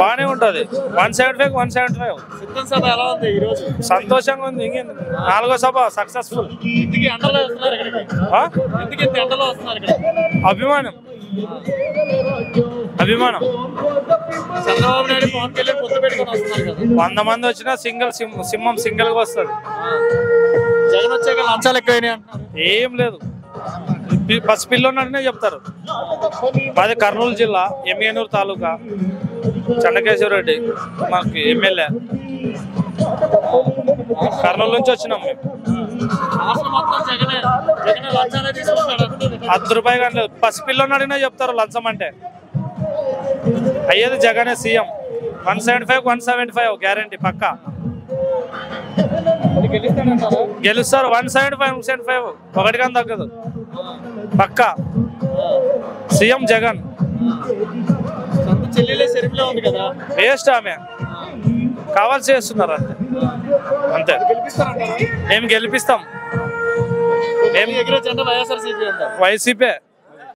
బాగానే ఉంటది one seventy five one seventy five. సభ ఎలా ఉంది ఈ రోజు? సంతోషంగా ఉంది ఇంకేంది నాలుగో సభ సక్సెస్ఫుల్ అభిమానం. అభిమానం. చంద్రబాబు నాయుడు పవన్ కళ్యాణ్ పొత్తు పెట్టుకొని వస్తున్నారు కదా. వంద మంది వచ్చినా సింగిల్ సింహం సింగిల్గా వస్తుంది జగన్ వచ్చాక లంచాలు అంటున్నారు. ఏం లేదు. బస్ పసి చెప్తారు. మాది కర్నూలు జిల్లా ఎమ్మియనూరు తాలూకా చెన్నకేశ్వరరెడ్డి మాకు ఎమ్మెల్యే. కర్నూలు నుంచి వచ్చినాం మేము. రాష్ట్రం రూపాయలు అర్ధ రూపాయి కానీ లేదు. పసి చెప్తారు లంచం అంటే. అయ్యేది జగనే CM. One seventy five one seventy five guarantee పక్కా. గెలుస్తారు. One seventy five one seventy five ఒకటి కానీ తగ్గదు. పక్కా. సీఎం జగన్. సొంత చెల్లెలే షెరీఫ్లో ఉంది కదా. వేస్ట్ ఆమె. కావాల్సి చేస్తున్నారు అంతే. అంతే. మేము గెలిపిస్తాం. వైసీపీ.